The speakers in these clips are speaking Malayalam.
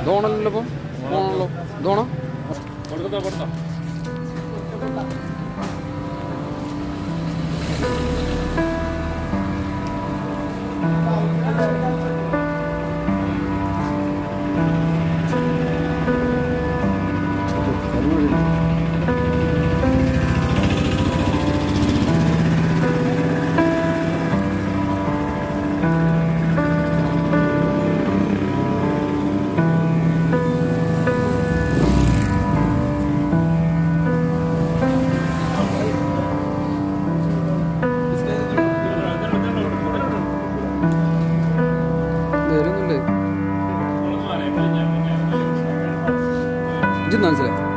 ഇതോണല്ലോ ഇപ്പം ഇതോണല്ലോ ഇതോണോ കൊടുത്തോ കൊടുത്തോ なんですよ。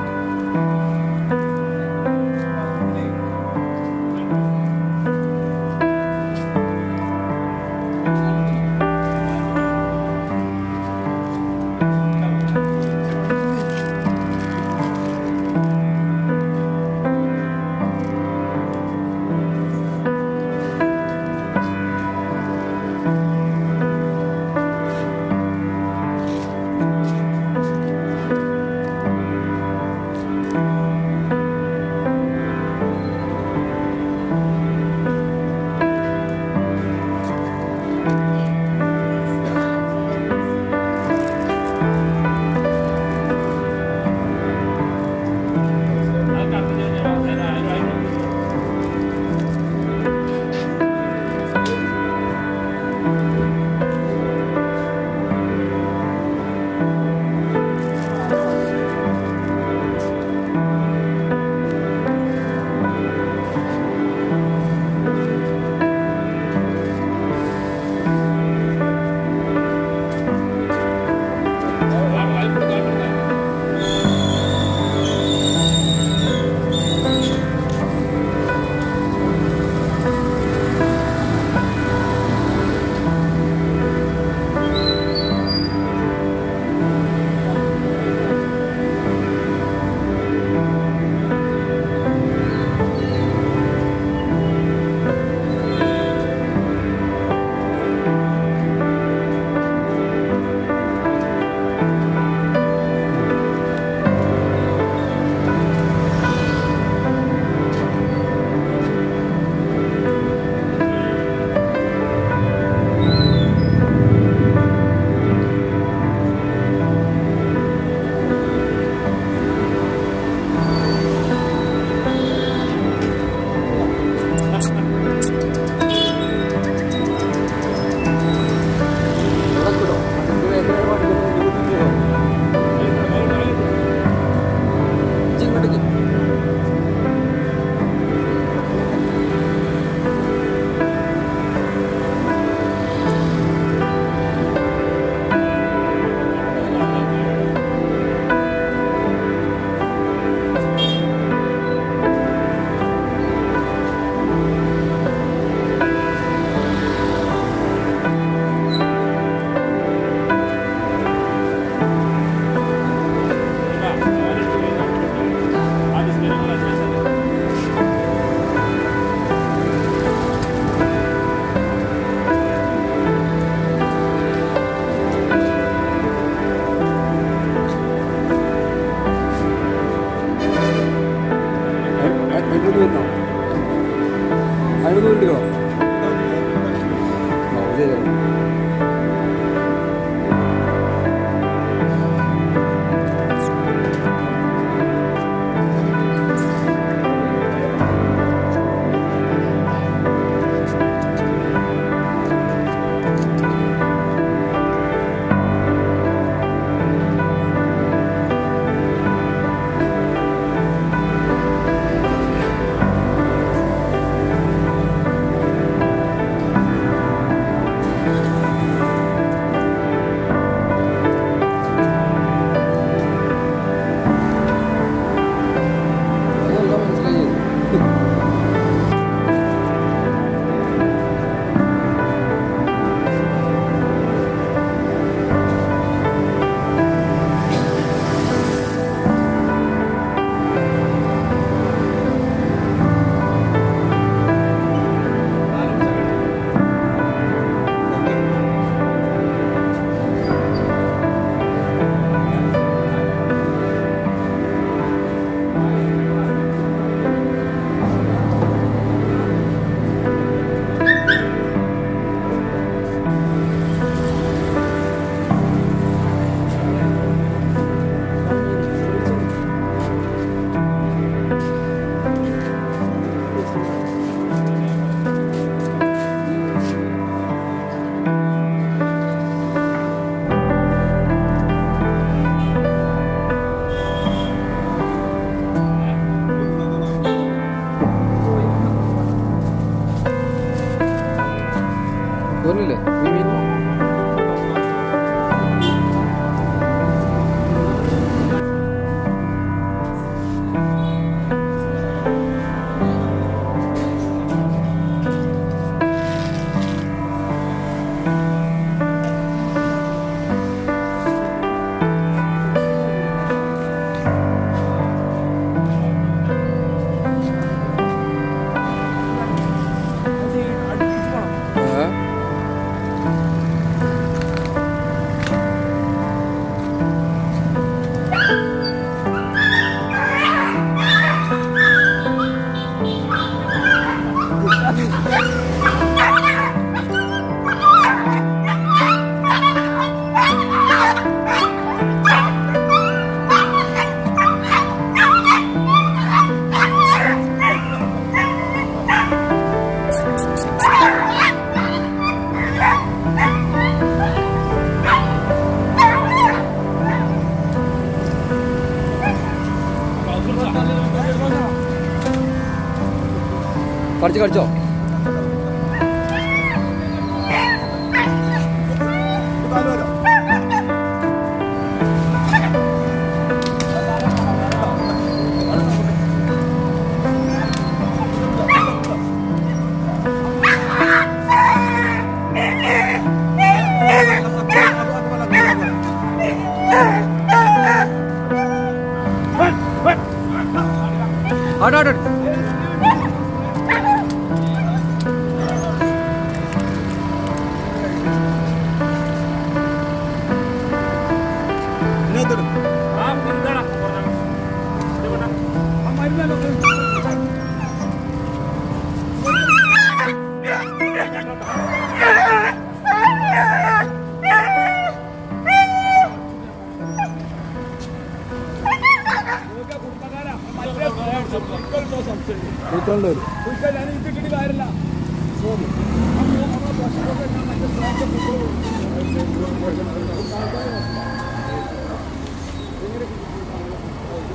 가르쳐 가르쳐.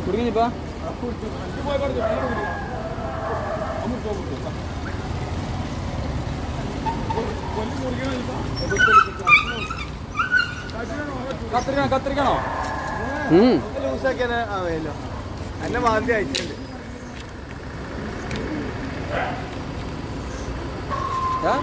കുടുങ്ങിപ്പോ കത്തിരിക്കണോ കത്തിരിക്കണോ ആവേലോ എന്നെ മാന്തി അയച്ചിട്ടുണ്ട്. 야?